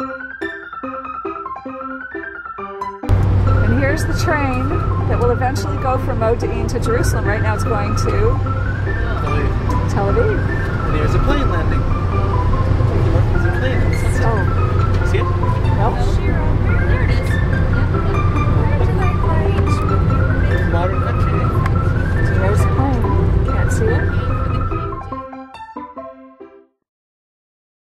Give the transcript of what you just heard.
And here's the train that will eventually go from Modi'in to Jerusalem. Right now it's going to Tel Aviv. Tel Aviv. And here's a plane landing. There's a plane. Oh. See it? Nope. There it is. Modern country. There's a plane. Can't see it.